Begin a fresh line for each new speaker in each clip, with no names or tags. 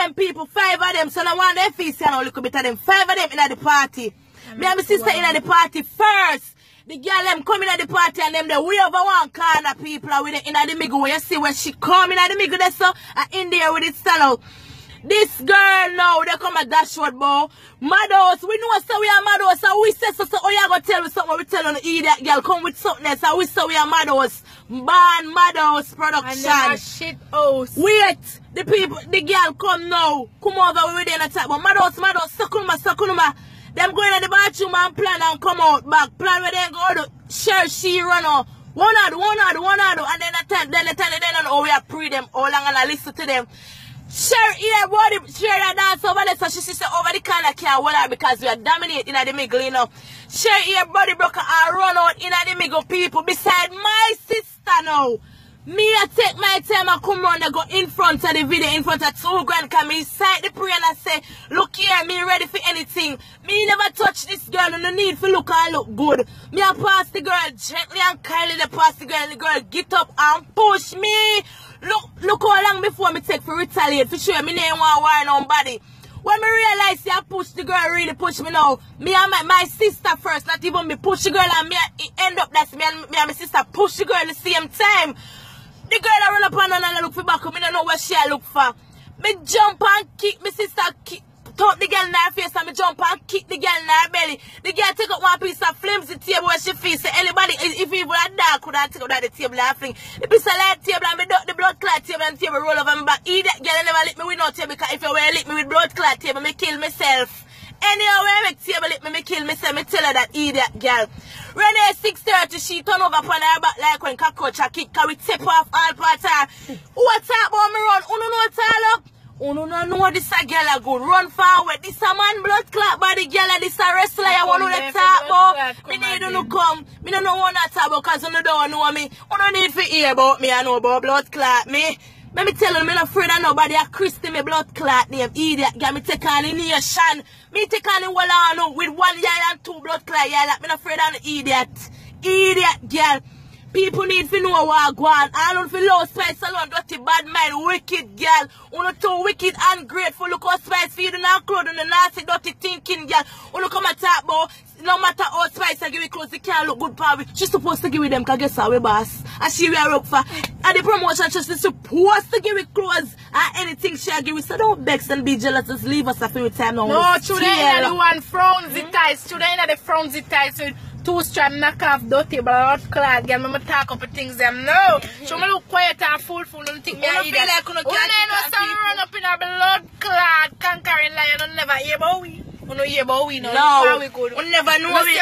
them people, five of them, so no one them feast and a little bit of them. Five of them in at the party. Me and my sister in at the party first. The girl them come in at the party and them they way over one corner people are with it in the middle where you see where she coming at the middle there so uh, in there with it out. This girl now, they come a dashboard, boy. Madhouse, we know so we are madhouse. So we say so, so oh, you gonna tell me something, we tell on the idiot girl, come with something else. So we say we are madhouse. Ban madhouse production.
then a shit house.
Wait, the people, the girl come now. Come over, we there in the top. But madhouse, madhouse, sakunuma, sakunuma. Them going in the bathroom and plan and come out back. Plan where they go to share she run out. One out, one out, one out. And then the time, then the time, then oh, we are pre them. All long and I listen to them. Sher here, body, share that dance over there. So she, say over the corner can't hold because we are dominating in the middle, you know. Sher here, body broker and run out in the middle people beside my sister now. Me I take my time and come round and go in front of the video, in front of two grand, cause me sight the prayer and I say, look here, me ready for anything. Me never touch this girl no need for look and look good. Me I pass the girl gently and kindly, they pass the girl and the girl get up and push me. Look, look how long before me take for retaliate, for sure, me name want war nobody. When me realize I push the girl really push me now, me and my, my sister first, not even me push the girl and me end up that's me and, me and my sister push the girl at the same time. The girl I run up on and I look for back, me don't know what she I look for. Me jump and kick my sister, kick, talk the girl in her face and me jump and kick the girl in her belly. The girl take up one piece of flimsy table where she feels. Anybody, if even a dog could have take up that the table and fling. The piece of light table and me duck the blood clot table and table roll over my back. Eat that girl never lick me with no table because if you were lick me with blood clot table, me kill myself. Anyhow, when I make table lick me, me kill myself, me tell her that idiot girl. Renee 630, she turn over upon her back like when cockroach a kick, cause we tip off all parts of her. What talk about me run? Uno know tell up? Uno no no know this a girl a good. Run forward. This a man blood clot body girl and this a wrestler. I want to talk about. Me need you to come. Me don't know what to talk about cause you don't know me. You don't need to hear about me. I know about blood clot me. Let me tell you, me not afraid of nobody. I Christy me blood clot name. Idiot. Get me take on the nation. Me take on the on with one eye and two blood clot. Yeah, like me not afraid of the idiot. Idiot girl. People need to know what go on. I don't feel low spice alone, dirty bad mind, wicked girl. Uno too wicked and grateful. Look how spice feed and clothes and the nasty dirty thinking girl. Uno come and talk about no matter how spice I give it clothes, it can't look good for. She's supposed to give it them cause guess how we boss. And she wear up for. And the promotion she's supposed to give it clothes and anything she give it. So don't vex and be jealous. Just leave us a few time now.
No, today in the one frownsy hmm? ties. Today in the frownsy ties with two strap knock off dirty blood clot. Girl, me talk up things them. No. So me look quiet and full full and think me
You
a
don't
idiot.
feel like you no can't
I know some run up in a blood clot conquering lion, you never hear about we. You know hear about we no.
No.
We good.
We never know we. We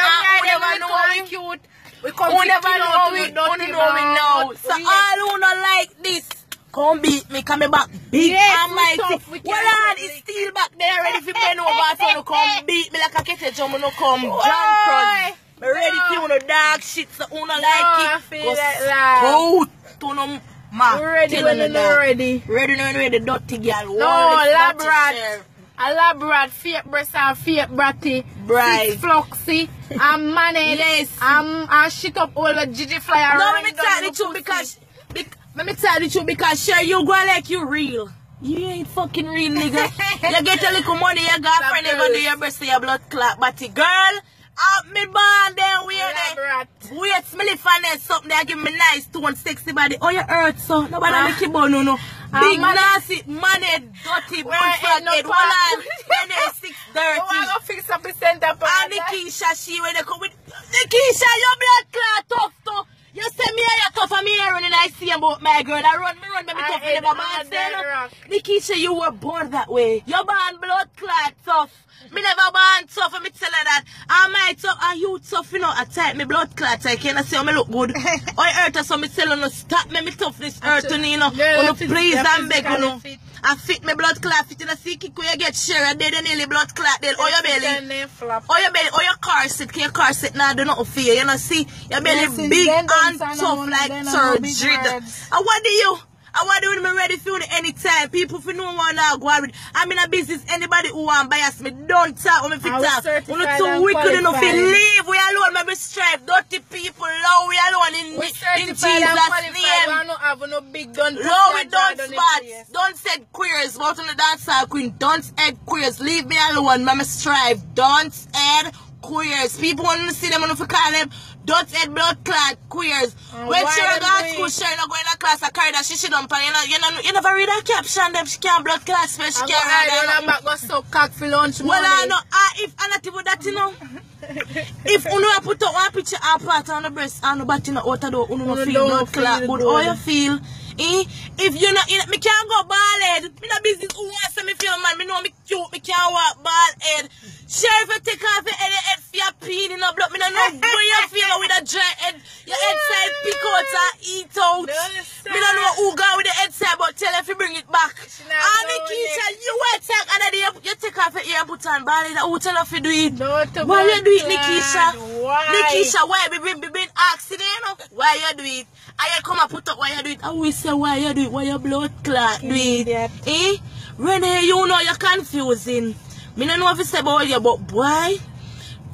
we
never know we.
cute. We come
Who never know we,
dirty
know we
blood.
So
We-
all who not like this, come beat me, come back big
Yes,
and mighty.
we
Well,
can't do
it's still back there ready for bend over, so no come beat me like a kettle drum, no come jump cross. Me ready
No.
to no dog shit, so who
No,
like it, go scout to no ma.
Ready when
no
not
dog.
ready.
Ready when you're ready, dirty girl.
No,
Wall it,
lab rat. A lab rat, fake breast and fake bratty.
Right.
Six floxy. And money.
Yes.
Um, and shit up all the Gigi flyer.
No, let me tell
the
truth because, bec- let me tell the truth because sure you go like you real. You ain't fucking real, nigga. you get a little money, your girlfriend, you gonna do your breast, your blood clot, but the girl, out me band, then we
Lab
there. Wait, smelly finance something they give me nice tone, sexy body. Oh, you hurt, so nobody
Ah.
make you bone, no, no.
Ah,
Big
man.
nasty, money, dirty,
ain't no
head. Hold
part?
on, then six
Oh, I'm
dirty.
gonna fix up the center part.
And Nikisha, she when they come with Nikisha, your blood clot tough though. You say me are tough and me here running I see about my girl. I run me run me
I
tough in born say Nikisha, you were born that way. Your born blood clot tough. Me never born tough and me tell her that. I'm my tough and you tough, you know, I type me blood clot. I can't say me look good. or hurt her so me tell her no stop me, me toughness hurt you know. Oh, no, please and beg you know. I fit me blood clot fit in a see kick where you get share and then nearly blood clot then. Oh your belly. Oh your belly, oh your car seat, can your car seat now do nothing for you. Know, see, your belly
Yes,
big and tough like
then I know big
turgid.
words.
And what do you? I want to me ready for it anytime. People for no one on with. I'm in a business. Anybody who want bias me, don't talk when me fit talk. We're too
and
wicked enough to leave. We alone, maybe strive. Dirty people, low. We alone in, in Jesus' name.
We don't have no big gun.
No, we don't spot. Don't say queers. But on the dancer queen, don't add queers. Leave me alone. Mama strive. Don't add queers. People want to see them on the call them. Don't add blood clot queers.
And
when she
them
go to
do
school, she not going to class. I carry that she shit up. And you know, you know, you never read that caption. Them she can't blood clot. Special she can't read
when I'm
that.
back go suck cock for lunch
Well, I know. Ah, if I'm not even that, you know. if you know put up one picture and part on the breast and the body not out of the you know
You
feel blood
feel
but how you feel? Eh? If you not, me can't go bald head. Me not business who wants to me feel man. Me know me cute. Me can't walk bald head. Sheriff, take off your head, head for your peen in the blood. Me don't know where you feel with a dry head. Your head side pick out and eat out.
No,
Me don't know who go with the head side, but tell her if you bring it back. And
know
Nikisha, you will take and then you, you take off your ear and put on head. Who tell her if you do it?
No to
Why you do it. Nikisha?
Why?
Nikisha, why we been, been, been asking you know? Why you do it? I you come and put up why you do it. I will say why you do it, why your blood clot do it.
Idiot.
Eh? Renee, you know you're confusing. Me don't know what to say about you, but boy,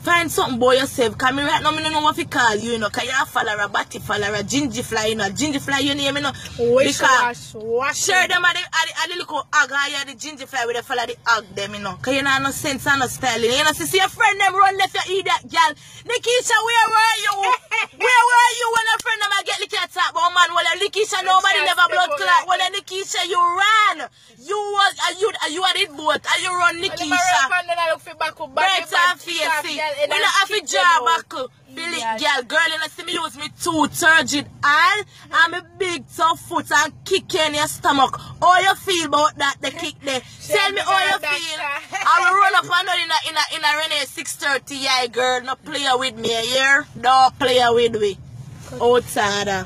find something about yourself. Cause me right now, me don't know what to call you, you know. Cause you're a follower, a batty follower, a ginger fly, you know. Ginger fly, you name, you know.
Wish
because
wash, wash.
Sure, them are the, are the, are the little hog, and the ginger fly with the fella the hog them, you know. Cause you know no sense and no styling. You know, see, see your friend them run left you eat that gal. Nikisha, where were you? where were you when a friend them I get licky attack? But man, well, Nikisha, nobody never blood clot. Well. Nikisha, you ran. You was, uh, you, uh, you had it boat, and you run Nikisha.
Back up,
and face, see. We not have to draw back. Billy,
Yes.
girl, girl, you know, see me use me two turgid hand and me big tough foot and kick you in your stomach. How you feel about that, the kick there? Tell me how you feel. I will run up and down in a, in a, in a Renee 630, yeah, girl. No play with me, here. Don't play with me. Outsider.